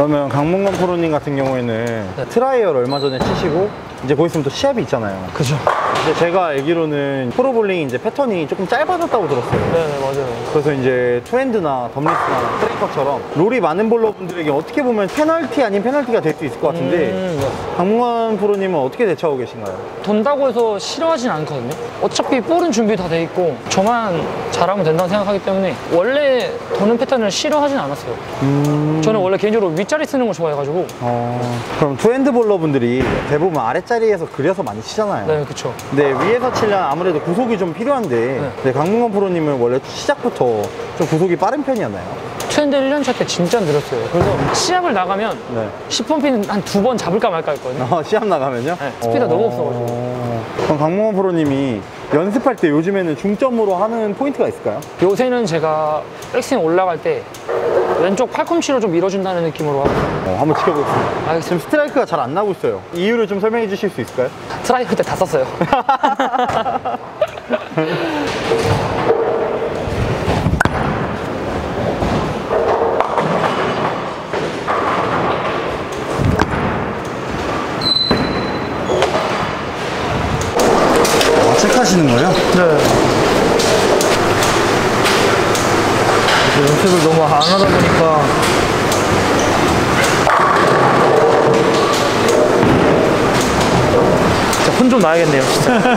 그러면 강문건 프로님 같은 경우에는 trial 얼마 전에 치시고 이제 곧 있으면 또 시합이 있잖아요. 그죠. 근데 제가 알기로는 프로볼링 이제 패턴이 조금 짧아졌다고 들었어요. 네, 맞아요. 그래서 이제 투핸드나 덤리스나 트래커처럼 롤이 많은 bowler 분들에게 어떻게 보면 페널티 아닌 페널티가 될 수 있을 것 같은데 음, 네. 강문건 프로님은 어떻게 대처하고 계신가요? 돈다고 해서 싫어하진 않거든요. 어차피 볼은 준비 다 돼 있고 저만 잘하면 된다고 생각하기 때문에 원래 도는 패턴을 싫어하진 않았어요. 음... 저는 원래 개인적으로 윗자리 쓰는 걸 좋아해가지고 어... 그럼 two-hand bowler 분들이 대부분 아랫자리에서 그려서 많이 치잖아요. 네, 그쵸. 근데 위에서 치려면 아무래도 구속이 좀 필요한데 네. 네, 강문건 프로님은 원래 시작부터 좀 구속이 빠른 편이었나요? two-hand 1년차 때 진짜 늘었어요. 그래서 시합을 나가면 네. 10번 핀 한두 번 잡을까 말까 했거든요. 어, 시합 나가면요? 네, 스피드가 너무 없어가지고. 그럼 강문건 프로님이 연습할 때 요즘에는 중점으로 하는 포인트가 있을까요? 요새는 제가 백스윙 올라갈 때 왼쪽 팔꿈치로 좀 밀어준다는 느낌으로 하고 어, 한번 지켜보겠습니다. 알겠습니다. 지금 스트라이크가 잘 안 나고 있어요. 이유를 좀 설명해 주실 수 있을까요? 스트라이크 때 다 썼어요. 아, 체크하시는 거예요? 네. 연습을 너무 안 하다 보니까 진짜 혼 좀 나야겠네요, 진짜.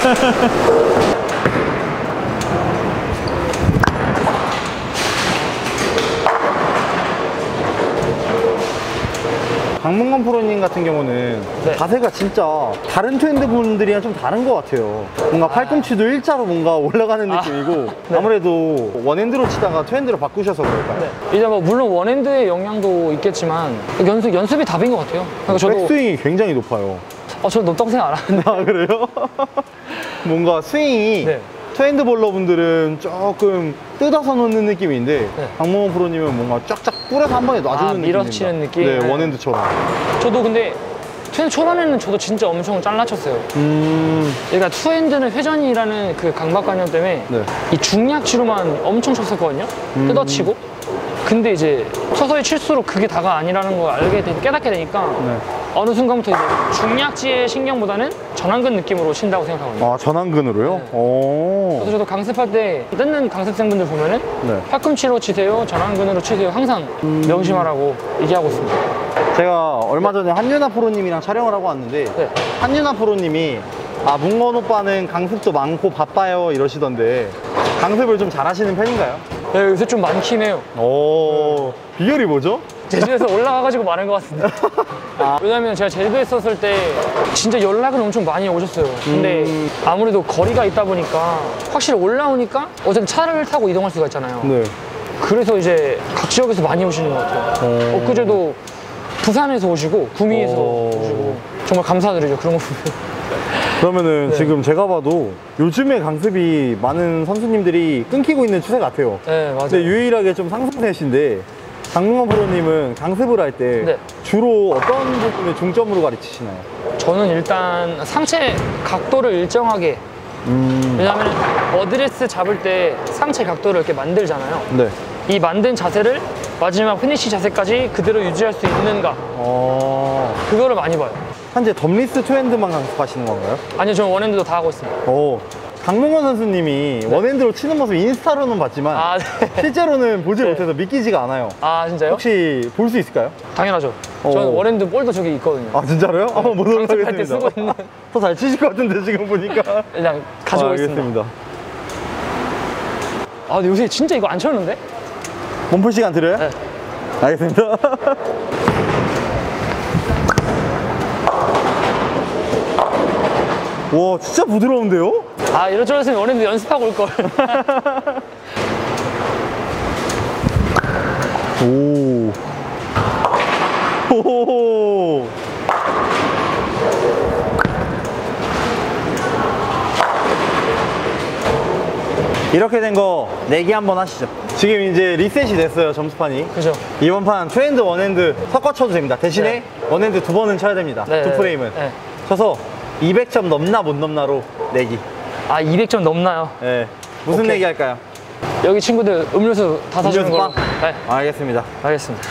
강문건 프로님 같은 경우는 네. 자세가 진짜 다른 two-hand 분들이랑 좀 다른 것 같아요. 뭔가 팔꿈치도 일자로 뭔가 올라가는 아. 느낌이고 네. 아무래도 one-hand로 치다가 two-hand로 바꾸셔서 그럴까요? 네. 이제 뭐 물론 one-hand의 영향도 있겠지만 연습 연습이 답인 것 같아요. 그러니까 저도 백스윙이 굉장히 높아요. 어, 저 높다고 생각 안 하는데. 아 그래요? 뭔가 스윙이 네. two-hand bowler 분들은 조금 뜯어서 놓는 느낌인데 네. 강문건 프로님은 뭔가 쫙쫙 뿌려서 한 번에 놔주는 아. 밀어치는 느낌? 네, 네. one-hand처럼. 저도 근데 트렌드 초반에는 저도 진짜 엄청 잘라쳤어요. 음, 그러니까 투핸드는 회전이라는 그 강박관념 때문에 네. 이 중량치로만 엄청 쳤었거든요. 뜯어치고. 근데 이제 서서히 칠수록 그게 다가 아니라는 걸 알게 되, 깨닫게 되니까 네. 어느 순간부터 이제 중량치의 신경보다는 전완근 느낌으로 친다고 생각하거든요. 아 전완근으로요? 네. 오. 그래서 저도 강습할 때 뜯는 강습생분들 보면은 네. 팔꿈치로 치세요, 전완근으로 치세요. 항상 명심하라고 얘기하고 있습니다. 제가 얼마 전에 한윤아 프로님이랑 촬영을 하고 왔는데 네. 한윤아 프로님이 아 문건 오빠는 강습도 많고 바빠요 이러시던데 강습을 좀 잘하시는 편인가요? 네, 요새 좀 많긴 해요. 오 비결이 뭐죠? 제주에서 올라가가지고 많은 것 같은데. 아. 왜냐면 제가 제주도에 있었을 때 진짜 연락은 엄청 많이 오셨어요. 근데 음. 아무래도 거리가 있다 보니까 확실히 올라오니까 어쨌든 차를 타고 이동할 수가 있잖아요. 네. 그래서 이제 각 지역에서 많이 오시는 것 같아요. 오. 엊그제도 부산에서 오시고 구미에서 오. 오시고 정말 감사드리죠. 그런 거 보면. 그러면은 네. 지금 제가 봐도 요즘에 강습이 많은 선수님들이 끊기고 있는 추세 같아요. 네, 맞아요. 근데 유일하게 좀 상승세신데 강문건 프로님은 강습을 할때 네. 주로 어떤 부분을 중점으로 가르치시나요? 저는 일단 상체 각도를 일정하게 음, 왜냐면 어드레스 잡을 때 상체 각도를 이렇게 만들잖아요. 네. 이 만든 자세를 마지막 피니시 자세까지 그대로 유지할 수 있는가 어, 그거를 많이 봐요 현재 덤리스 투핸드만 강습하시는 건가요? 아니요 저는 one-hand도 다 하고 있습니다 오, 강문건 선수님이 one-hand로 치는 모습 인스타로는 봤지만 아, 네. 실제로는 보지 네. 못해서 믿기지가 않아요. 아 진짜요? 혹시 볼 수 있을까요? 당연하죠 저는 오. one-hand 볼도 저기 있거든요 아 진짜로요? 한번 보도록 강습할 때 하겠습니다. 쓰고 있는 더 잘 치실 것 같은데 지금 보니까. 그냥 가지고 아, 있습니다 알겠습니다. 아 근데 요새 진짜 이거 안 쳤는데? 몸풀 시간 드려요? 네. 알겠습니다. 와 진짜 부드러운데요? 아 이럴 줄 알았으면 원핸드 연습하고 올걸 오. 오. 이렇게 된 거 내기 한번 하시죠. 지금 이제 리셋이 됐어요 점수판이. 그죠 이번 판 two-hand one-hand 섞어 쳐도 됩니다. 대신에 one-hand 두 번은 쳐야 됩니다. 네, 두 네, 프레임은. 네. 쳐서 200점 넘나 못 넘나로 내기. 아 200점 넘나요? 예. 무슨 오케이. 내기 할까요? 여기 친구들 음료수 다 사주는 걸로 빵? 네 알겠습니다. 알겠습니다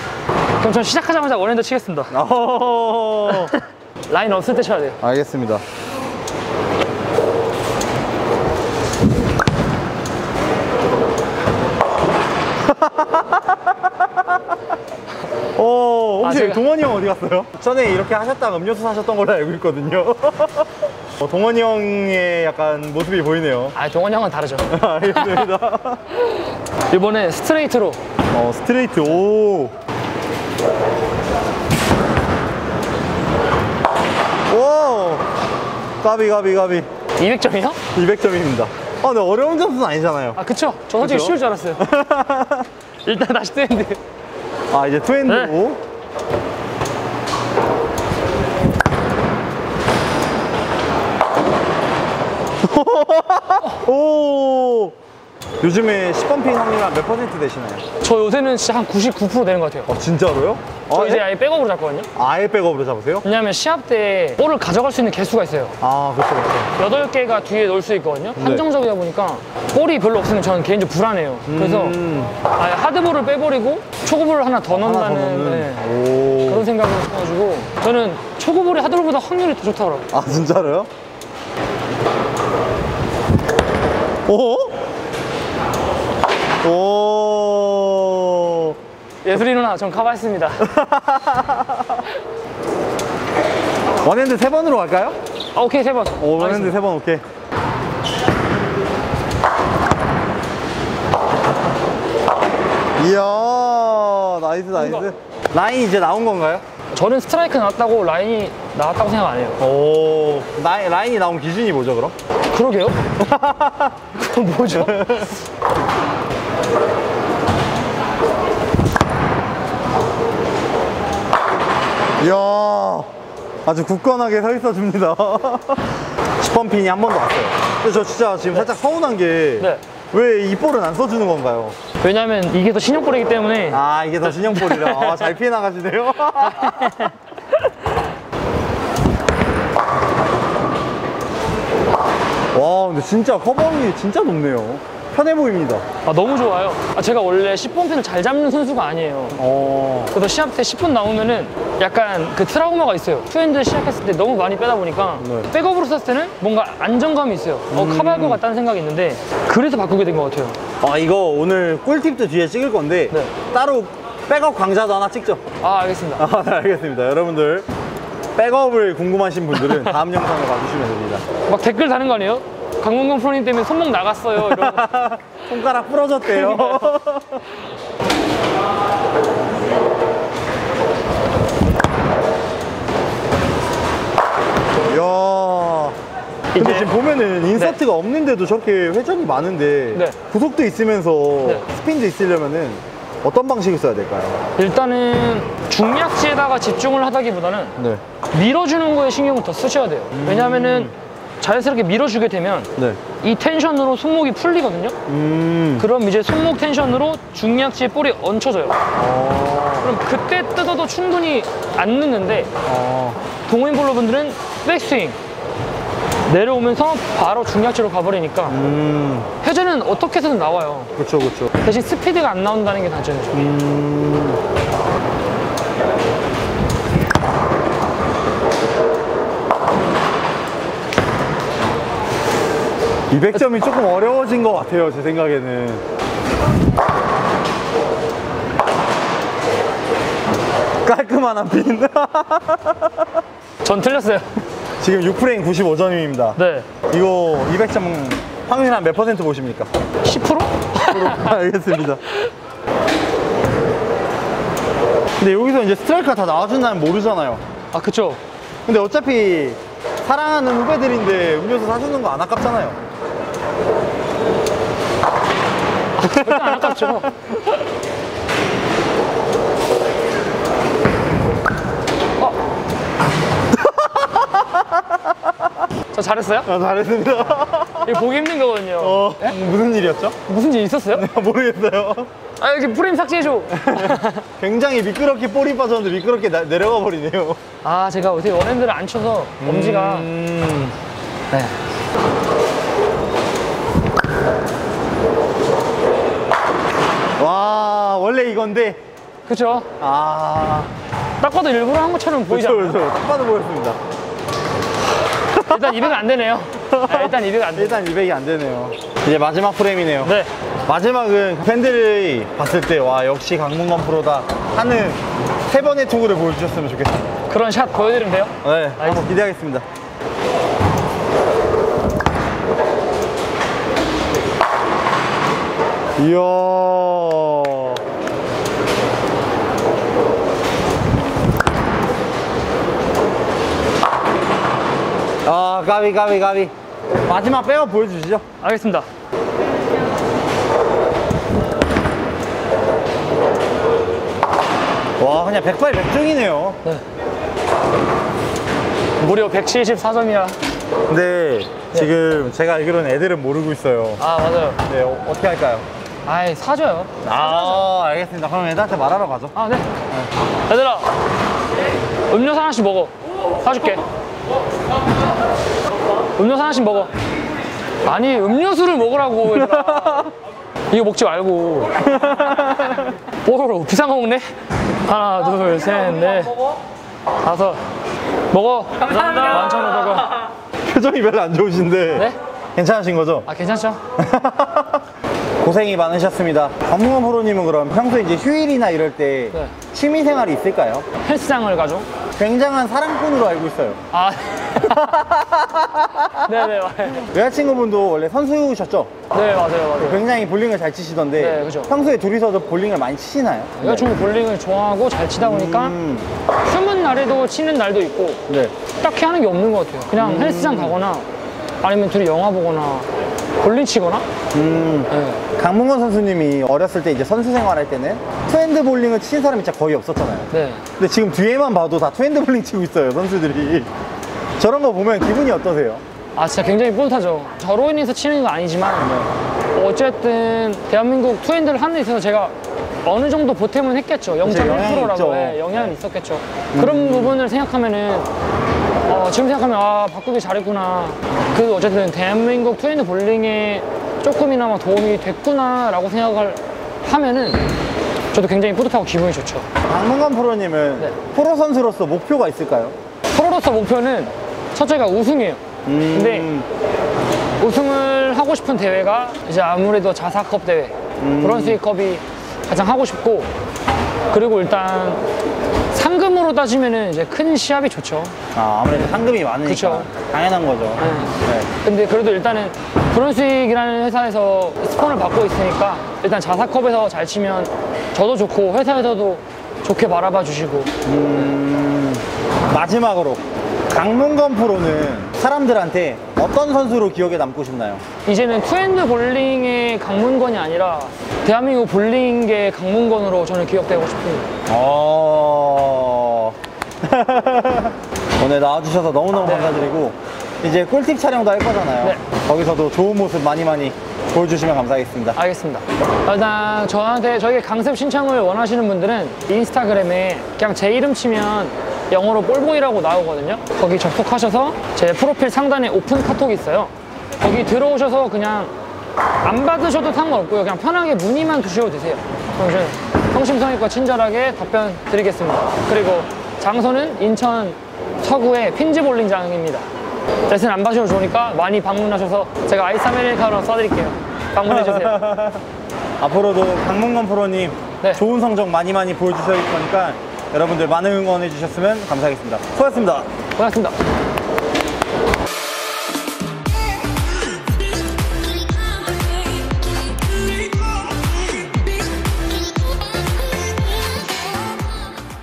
그럼 전 시작하자마자 one-hand 치겠습니다. 어... 라인 없을 때 쳐야 돼요. 알겠습니다. 어, 혹시 아, 제가- 동원이 형 어디 갔어요? 전에 이렇게 하셨다가 음료수 사셨던 걸로 알고 있거든요. 어, 동원이 형의 약간 모습이 보이네요. 아, 동원 형은 다르죠. 알겠습니다. 이번에 스트레이트로 어, 스트레이트, 오. 오! 가비, 가비, 가비. 200점이요? 200점입니다. 아, 근데 어려운 점수는 아니잖아요. 아, 그쵸. 저 솔직히 그쵸? 쉬울 줄 알았어요. 일단 다시 트렌드. 아, 이제 투핸드로. 네. 오! 요즘에 10번 핀 확률 한몇 퍼센트 되시나요? 저 요새는 진짜 한 99% 되는 것 같아요. 어, 진짜로요? 저 아, 이제 예? 아예 백업으로 잡거든요. 아예 백업으로 잡으세요? 왜냐하면 시합 때 볼을 가져갈 수 있는 개수가 있어요. 아, 그렇죠, 그렇죠. 8개가 뒤에 놓을 수 있거든요. 네. 한정적이다 보니까 볼이 별로 없으면 저는 개인적으로 불안해요. 그래서 음, 아예 하드볼을 빼버리고 초구볼을 하나 더 하나 더 넣는다는 넣는. 네, 오. 그런 생각을 해가지고 저는 초구볼이 하드볼보다 확률이 더 좋다더라고요. 아, 진짜로요? 오? 오. 예술이 누나, 전 커버했습니다. 원핸드 세 번으로 갈까요? 아, 오케이, 세 번. 오, one-hand. 세 번 오케이. 이야, nice, nice. 라인 이제 나온 건가요? 저는 스트라이크 나왔다고 라인이 나왔다고 생각 안 해요. 오, 라인, 라인이 나온 기준이 뭐죠, 그럼? 그러게요? 그럼 뭐죠? 이야, 아주 굳건하게 서 있어 줍니다. 10번 핀이 한 번 더 왔어요. 근데 저 진짜 지금 살짝 서운한 게, 네. 왜 이 볼은 안 써주는 건가요? 왜냐면 이게 더 신형볼이기 때문에 아, 이게 더 신형볼이라. 아, 잘 피해 나가시네요. 와, 근데 진짜 커버率이 진짜 높네요. 편해 보입니다. 아, 너무 좋아요. 아, 제가 원래 10번 핀을 잘 잡는 선수가 아니에요. 어, 그래서 시합 때 10분 나오면은 약간 그 트라우마가 있어요. two-hand 시작했을 때 너무 많이 빼다 보니까 네. 백업으로 썼을 때는 뭔가 안정감이 있어요. 어, 카바할 것 같다는 생각이 있는데 그래서 바꾸게 된 것 같아요. 아, 이거 오늘 꿀팁도 뒤에 찍을 건데, 네. 따로 백업 강좌도 하나 찍죠. 아, 알겠습니다. 아, 네, 알겠습니다. 여러분들, 백업을 궁금하신 분들은 다음 영상을 봐주시면 됩니다. 막 댓글 다는 거 아니에요? 강문건 프로님 때문에 손목 나갔어요. 거. 손가락 부러졌대요. 근데 지금 보면은 인서트가 없는데도 저렇게 회전이 많은데 네. 구속도 있으면서 네. 스핀도 있으려면은 어떤 방식을 써야 될까요? 일단은 중약지에다가 집중을 하다기보다는 네. 밀어주는 거에 신경을 더 쓰셔야 돼요. 왜냐면은 자연스럽게 밀어주게 되면 네. 이 텐션으로 손목이 풀리거든요. 음. 그럼 이제 손목 텐션으로 중약지에 볼이 얹혀져요. 어. 그럼 그때 뜯어도 충분히 안 늦는데 어. 동호인 볼러 분들은 백스윙 내려오면서 바로 중약지로 가버리니까 음. 회전은 어떻게 해서든 나와요. 그쵸, 그쵸. 대신 스피드가 안 나온다는 게 단점이죠. 음. (200점이) 조금 어려워진 것 같아요 제 생각에는 깔끔한 한핀 전 틀렸어요. 지금 6프레임 95점입니다 네. 이거 200점 확률 한 몇 퍼센트 보십니까? 10%? 알겠습니다. 근데 여기서 이제 스트라이크가 다 나와준다면 모르잖아요. 아, 그쵸. 근데 어차피 사랑하는 후배들인데 음료수 사주는 거 안 아깝잖아요. 절대 안 아깝죠. 어. 저 잘했어요? 아, 잘했습니다. 이거 보기 힘든 거거든요. 어, 무슨 일이었죠? 무슨 일 있었어요? 모르겠어요. 아, 여기 프레임 삭제해줘. 굉장히 미끄럽게 볼이 빠졌는데 미끄럽게 나- 내려가 버리네요. 아, 제가 어떻게 원핸드를 안 쳐서 엄지가. 음, 네. 와, 원래 이건데 그쵸? 아, 딱 봐도 일부러 한 것처럼 보이지 않아요? 그렇죠. 딱 봐도 보였습니다. 일단 200은 안 되네요. 아, 일단 200은 안 돼. 일단 200이 안 되네요. 이제 마지막 프레임이네요. 네. 마지막은 팬들이 봤을 때, 와, 역시 강문건 프로다 하는 세 번의 투구를 보여주셨으면 좋겠습니다. 그런 샷 보여드리면 돼요? 네, 한번 기대하겠습니다. 이야. 아, 까비, 까비, 까비. 마지막 빼어 보여주시죠. 알겠습니다. 와, 그냥 백발 백중이네요. 무려 174점이야. 근데 지금 제가 알기로는 애들은 모르고 있어요. 아, 맞아요. 네, 어, 어떻게 할까요? 아이, 사줘요. 아, 알겠습니다. 그럼 애들한테 말하러 가죠. 아, 네. 얘들아, 음료수 하나씩 먹어. 사줄게. 음료수 하나씩 먹어. 아니, 음료수를 먹으라고, 얘들아. 이거 먹지 말고. 뽀로로 비싼 거 먹네? 하나, 둘, 셋, 넷. 다섯. 먹어. 감사합니다. 11,500원. 표정이 별로 안 좋으신데. 네? 괜찮으신 거죠? 아, 괜찮죠? 고생이 많으셨습니다. 박무원 프로님은 그럼 평소에 이제 휴일이나 이럴 때 네. 취미 생활이 있을까요? 헬스장을 가죠? 굉장한 사랑꾼으로 알고 있어요. 아. 네네, 맞아요. 여자친구분도 원래 선수셨죠? 네, 맞아요, 맞아요. 굉장히 볼링을 잘 치시던데 네, 그죠. 평소에 둘이서도 볼링을 많이 치시나요? 여자친구 볼링을 좋아하고 잘 치다 보니까 음, 쉬는 날에도 치는 날도 있고 네. 딱히 하는 게 없는 것 같아요. 그냥 헬스장 가거나 아니면 둘이 영화 보거나 볼링 치거나 음, 네. 강문건 선수님이 어렸을 때 이제 선수 생활할 때는 two-hand 볼링을 치는 사람이 진짜 거의 없었잖아요. 네. 근데 지금 뒤에만 봐도 다 two-hand 볼링 치고 있어요, 선수들이. 저런 거 보면 기분이 어떠세요? 아 진짜 굉장히 뿌듯하죠. 저로 인해서 치는 건 아니지만 어쨌든 대한민국 two-hand를 하는 데 있어서 제가 어느 정도 보탬은 했겠죠. 영향이 있죠. 음. 0.1%라고 네, 영향은 있었겠죠. 그런 부분을 생각하면은 어, 지금 생각하면 아 바꾸기 잘했구나. 그 어쨌든 대한민국 two-hand 볼링에 조금이나마 도움이 됐구나 라고 생각을 하면은 저도 굉장히 뿌듯하고 기분이 좋죠. 강문건 프로님은 네. 프로 선수로서 목표가 있을까요? 프로로서 목표는 첫째가 우승이에요. 음, 근데 우승을 하고 싶은 대회가 이제 아무래도 자사컵 대회, 음. 브런스위컵이 가장 하고 싶고 그리고 일단 상금으로 따지면은 이제 큰 시합이 좋죠. 아, 아무래도 상금이 많으니까 그쵸. 당연한 거죠. 네. 근데 그래도 일단은 브런스윅이라는 회사에서 스폰을 받고 있으니까 일단 자사컵에서 잘 치면 저도 좋고 회사에서도 좋게 바라봐 주시고 마지막으로 강문건 프로는 사람들한테 어떤 선수로 기억에 남고 싶나요? 이제는 two-hand 볼링의 강문건이 아니라 대한민국 볼링계 강문건으로 저는 기억되고 싶습니다. 어... 오늘 나와주셔서 너무너무 네. 감사드리고 이제 꿀팁 촬영도 할 거잖아요. 네. 거기서도 좋은 모습 많이 많이 보여주시면 감사하겠습니다. 알겠습니다. 일단 저한테 저에게 강습 신청을 원하시는 분들은 인스타그램에 그냥 제 이름 치면 영어로 볼보이라고 나오거든요. 거기 접속하셔서 제 프로필 상단에 오픈 카톡이 있어요. 거기 들어오셔서 그냥 안 받으셔도 상관없고요. 그냥 편하게 문의만 주셔도 되세요. 그럼 성심성의껏 친절하게 답변 드리겠습니다. 그리고 장소는 인천 서구의 핀즈 볼링장입니다. 레슨 안 받으셔도 좋으니까 많이 방문하셔서 제가 아이스 아메리카노 써드릴게요. 방문해주세요. 앞으로도 강문건 프로님 네. 좋은 성적 많이 많이 보여주실 거니까 여러분들 많은 응원해 주셨으면 감사하겠습니다. 수고하셨습니다. 고맙습니다.